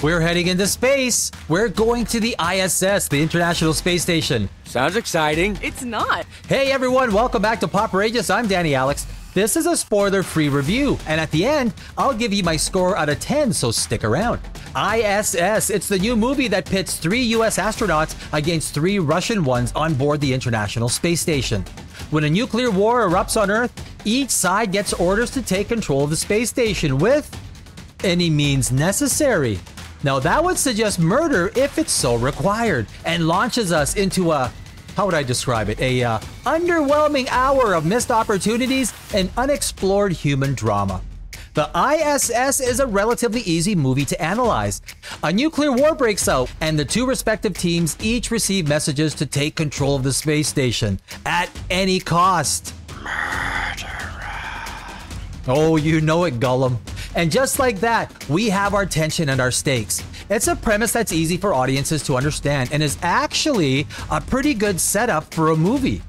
We're heading into space. We're going to the ISS, the International Space Station. Sounds exciting. It's not. Hey everyone, welcome back to Poprageous. I'm Danny Alex. This is a spoiler free review, and at the end, I'll give you my score out of 10, so stick around. ISS, it's the new movie that pits three US astronauts against three Russian ones on board the International Space Station. When a nuclear war erupts on Earth, each side gets orders to take control of the space station with any means necessary. Now, that would suggest murder if it's so required, and launches us into a how would I describe it? A uh, underwhelming hour of missed opportunities and unexplored human drama. The ISS is a relatively easy movie to analyze. A nuclear war breaks out, and the two respective teams each receive messages to take control of the space station at any cost. Oh, you know it, Gollum. And just like that, we have our tension and our stakes. It's a premise that's easy for audiences to understand and is actually a pretty good setup for a movie.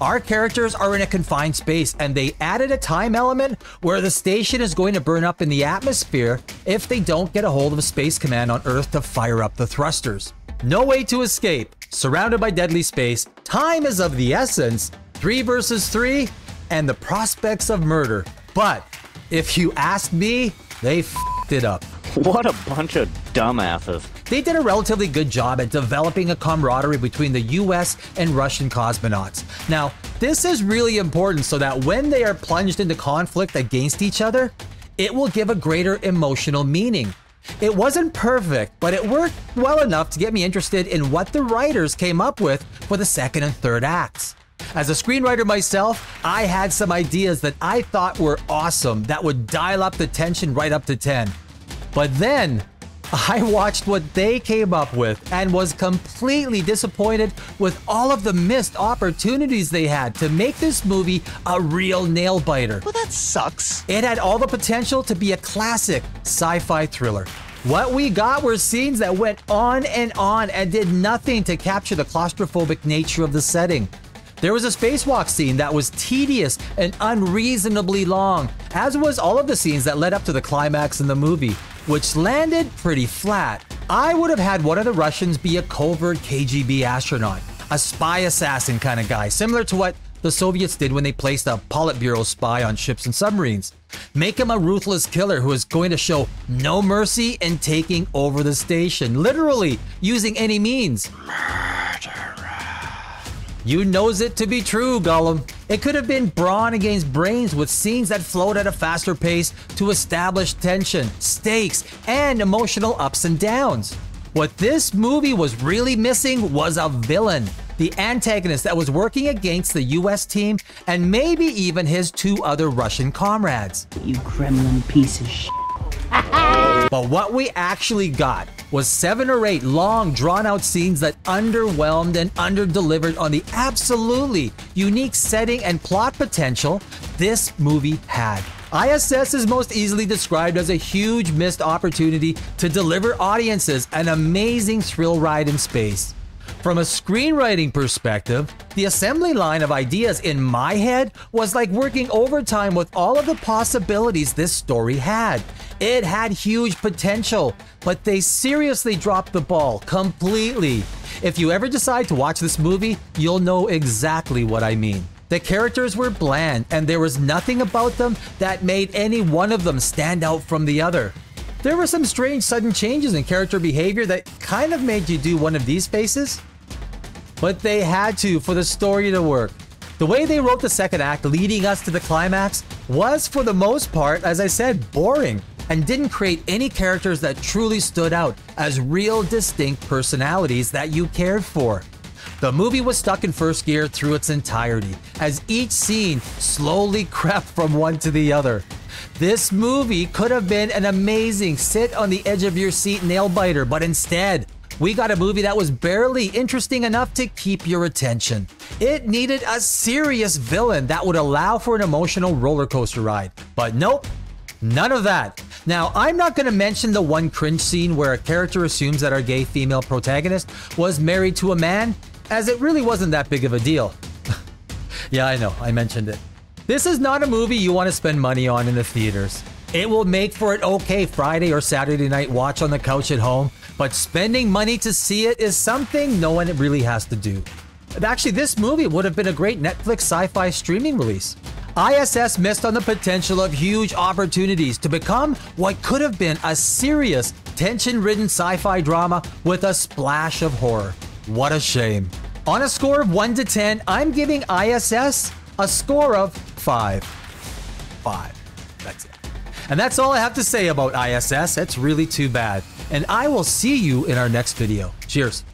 Our characters are in a confined space and they added a time element where the station is going to burn up in the atmosphere if they don't get a hold of a space command on Earth to fire up the thrusters. No way to escape, surrounded by deadly space, time is of the essence, 3 versus 3, and the prospects of murder. But if you ask me, they f***ed it up. What a bunch of dumbasses. They did a relatively good job at developing a camaraderie between the US and Russian cosmonauts. Now, this is really important so that when they are plunged into conflict against each other, it will give a greater emotional meaning. It wasn't perfect, but it worked well enough to get me interested in what the writers came up with for the second and third acts. As a screenwriter myself, I had some ideas that I thought were awesome that would dial up the tension right up to 10. But then, I watched what they came up with and was completely disappointed with all of the missed opportunities they had to make this movie a real nail biter. Well, that sucks. It had all the potential to be a classic sci fi thriller. What we got were scenes that went on and on and did nothing to capture the claustrophobic nature of the setting. There was a spacewalk scene that was tedious and unreasonably long, as was all of the scenes that led up to the climax in the movie, which landed pretty flat. I would have had one of the Russians be a covert KGB astronaut, a spy assassin kind of guy, similar to what the Soviets did when they placed a Politburo spy on ships and submarines. Make him a ruthless killer who is going to show no mercy in taking over the station, literally using any means. You knows it to be true, Gollum. It could have been brawn against brains with scenes that flowed at a faster pace to establish tension, stakes, and emotional ups and downs. What this movie was really missing was a villain, the antagonist that was working against the US team and maybe even his two other Russian comrades. You Kremlin piece of shit. But what we actually got was seven or eight long, drawn out scenes that underwhelmed and underdelivered on the absolutely unique setting and plot potential this movie had. ISS is most easily described as a huge missed opportunity to deliver audiences an amazing thrill ride in space. From a screenwriting perspective, the assembly line of ideas in my head was like working overtime with all of the possibilities this story had. It had huge potential, but they seriously dropped the ball completely. If you ever decide to watch this movie, you'll know exactly what I mean. The characters were bland, and there was nothing about them that made any one of them stand out from the other. There were some strange sudden changes in character behavior that kind of made you do one of these faces. But they had to for the story to work. The way they wrote the second act leading us to the climax was, for the most part, as I said, boring and didn't create any characters that truly stood out as real distinct personalities that you cared for. The movie was stuck in first gear through its entirety, as each scene slowly crept from one to the other. This movie could have been an amazing sit on the edge of your seat nail biter, but instead, we got a movie that was barely interesting enough to keep your attention. It needed a serious villain that would allow for an emotional roller coaster ride. But nope, none of that. Now, I'm not going to mention the one cringe scene where a character assumes that our gay female protagonist was married to a man, as it really wasn't that big of a deal. yeah, I know, I mentioned it. This is not a movie you want to spend money on in the theaters. It will make for an okay Friday or Saturday night watch on the couch at home, but spending money to see it is something no one really has to do. Actually, this movie would have been a great Netflix sci fi streaming release. ISS missed on the potential of huge opportunities to become what could have been a serious, tension ridden sci fi drama with a splash of horror. What a shame. On a score of 1 to 10, I'm giving ISS a score of 5. 5. That's it. And that's all I have to say about ISS. That's really too bad. And I will see you in our next video. Cheers.